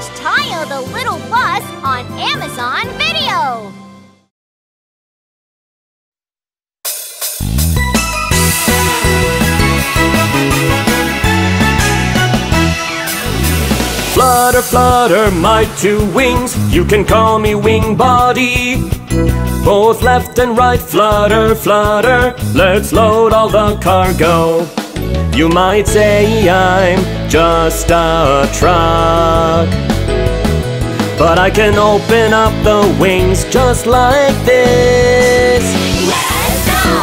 watch Tayo the Little Bus on Amazon Video. Flutter, flutter, my two wings, you can call me wing body. Both left and right, flutter, flutter, let's load all the cargo. You might say I'm just a truck. But I can open up the wings just like this.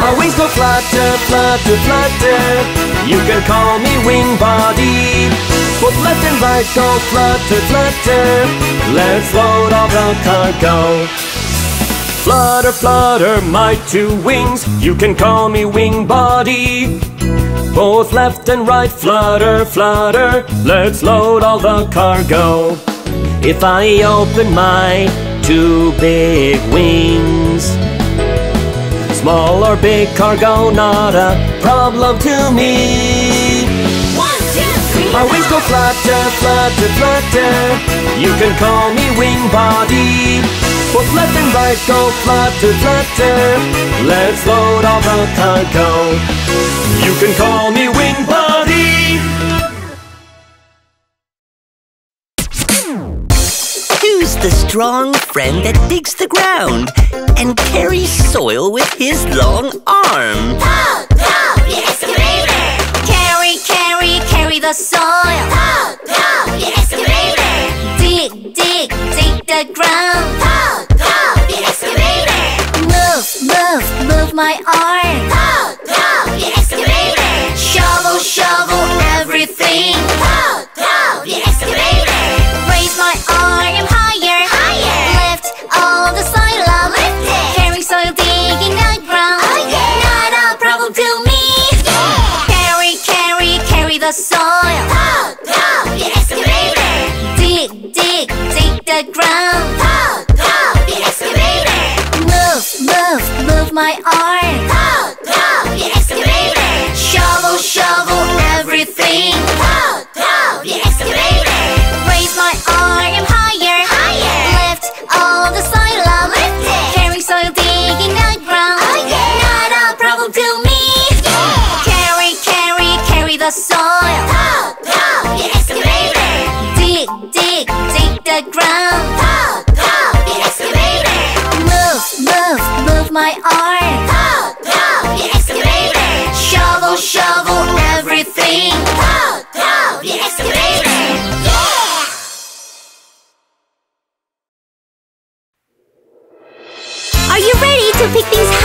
My wings go flutter, flutter, flutter. You can call me wing body. Both left and right go flutter, flutter. Let's load all the cargo. Flutter, flutter, my two wings. You can call me wing body. Both left and right flutter, flutter. Let's load all the cargo. If I open my two big wings, small or big cargo, not a problem to me. One, two, three. My wings go flutter, flutter, flutter. You can call me wing body. Both left and right go flutter, flutter. Let's load all the cargo. You can call me wing body. Strong friend that digs the ground and carries soil with his long arm? Pow, pow, the excavator. Carry, carry, carry the soil. Pow, pow, the excavator. Dig, dig, dig the ground. Pow, pow, the excavator. Move, move, move my arm. Pow, pow, the excavator. Shovel, shovel everything. Pow, my arm. Pow, pow, the excavator. Shovel, shovel everything. Pick things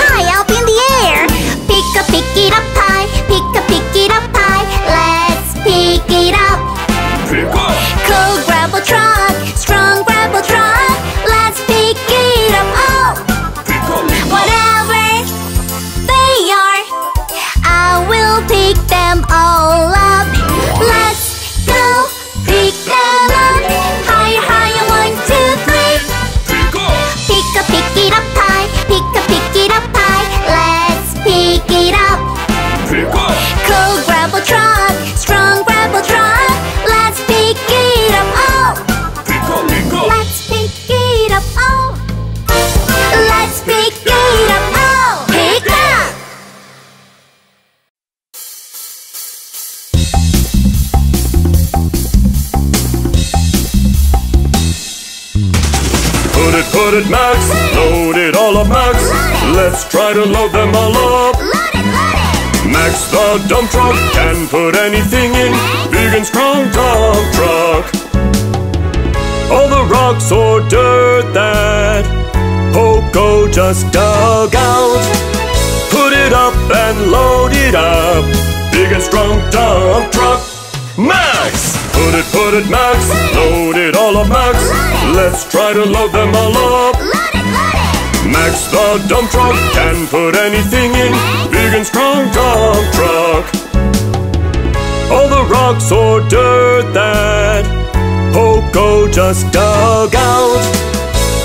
Put it, put it, Max. Load it all up, Max. Let's try to load them all up. Load it, load it. Max the dump truck can put anything in. Big and strong dump truck. All the rocks or dirt that Poco just dug out. Put it up and load it up. Big and strong dump truck. Max! Put it, put it, Max. Load it all up, Max. Let's try to load them all up. Load it, load it. Max the dump truck can put anything in. Big and strong dump truck. All the rocks or dirt that Poco just dug out.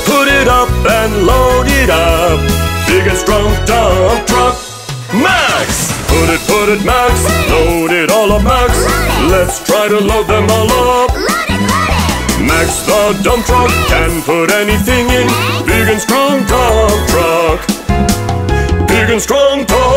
Put it up and load it up. Big and strong dump truck. Max! Put it, put it, Max. Load it all up, Max. Let's try to load them all up. Load it, load it. Max the dump truck can put anything in. Big and strong dump truck. Big and strong dump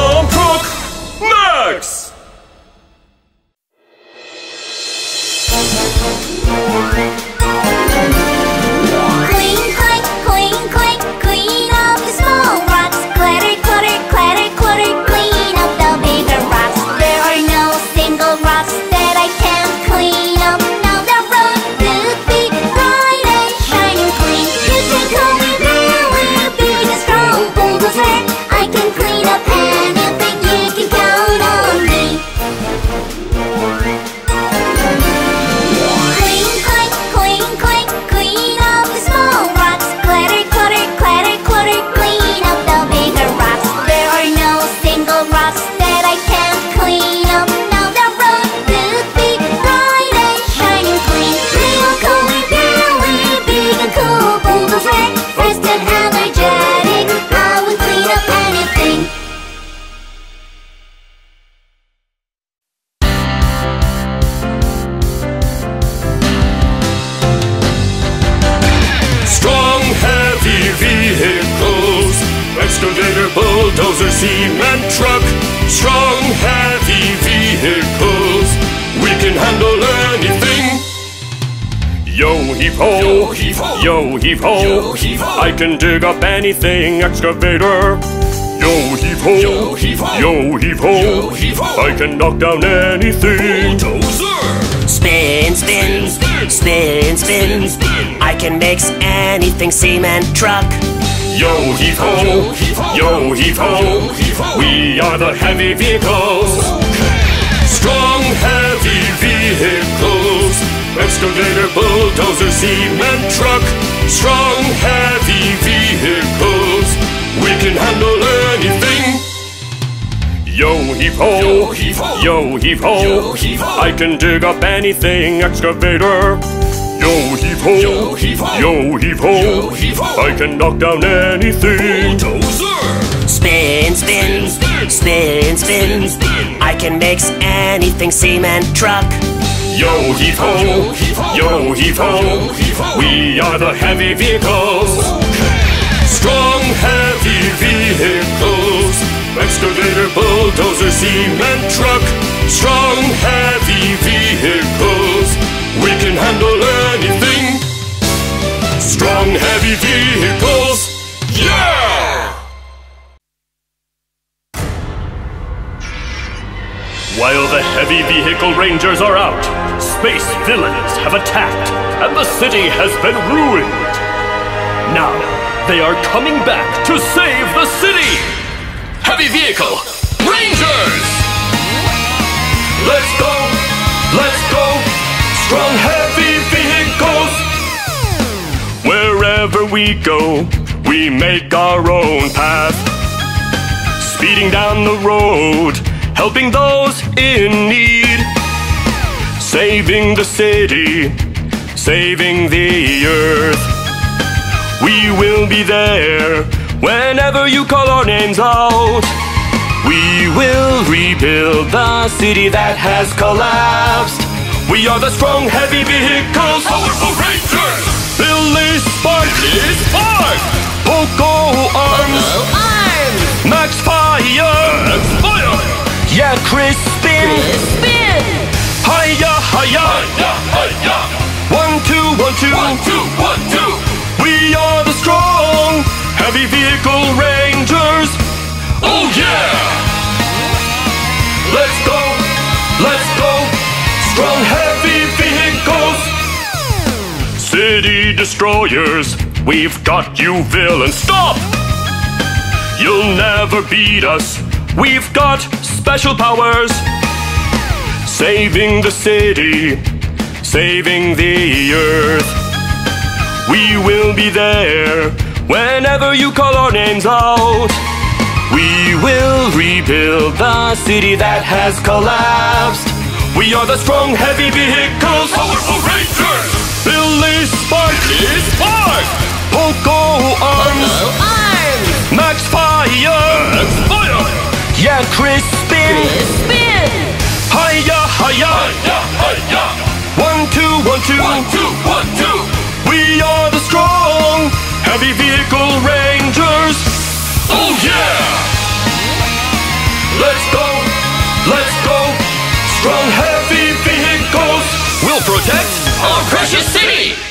cement truck. Strong, heavy vehicles. We can handle anything. Yo heave ho, Yo heave ho. yo heave ho. Yo heave ho. I can dig up anything, excavator. Yo heave ho, Yo heave ho. yo heave ho. Yo heave ho. I can knock down anything. Bulldozer! Spin, spin, Spin, spin, spin. spin. I can mix anything cement truck. Yo heave ho, Yo heave ho. We are the heavy vehicles. Strong, heavy vehicles. Excavator, bulldozer, cement truck. Strong, heavy vehicles. We can handle anything. Yo heave ho. Yo heave ho. I can dig up anything, excavator. Yo heave ho, Yo heave ho. yo heave ho. Yo heave ho. I can knock down anything. Bulldozer! Spin, spin, Spin, spin, spin. spin. I can mix anything cement truck. Yo heave ho, Yo heave ho. yo heave ho. Yo heave ho. We are the heavy vehicles. Strong, heavy vehicles. Excavator, bulldozer, cement truck. Strong, heavy vehicles. Heavy vehicles. Yeah! While the heavy vehicle rangers are out, space villains have attacked, and the city has been ruined. Now, they are coming back to save the city! Heavy vehicle! Rangers! Let's go! Let's go! Strong, heavy Wherever we go, we make our own path. Speeding down the road, helping those in need. Saving the city, saving the earth. We will be there whenever you call our names out. We will rebuild the city that has collapsed. We are the strong, heavy vehicles. Powerful! Billy Sparky Spark! Poco Arms! Arms! Max Fire! Max Fire! Yeah, Chris Spin! Hiya, hiya! Hiya, hiya! One, two, one, two! One, two, one, two! We are the strong, heavy vehicle rangers! Oh yeah! We've got you villains. Stop! You'll never beat us. We've got special powers. Saving the city, saving the earth. We will be there whenever you call our names out. We will rebuild the city that has collapsed. We are the strong, heavy vehicles. Powerful Rangers! Billy Sparky Spark! Poco Arms! Arms! Max Fire! Max Fire! Yeah, Chris Spin! Hiya, hiya! Hiya, hiya! One, two, one, two! One, two, one, two! We are the strong, heavy vehicle rangers. Oh yeah! Let's go, We'll protect our precious city!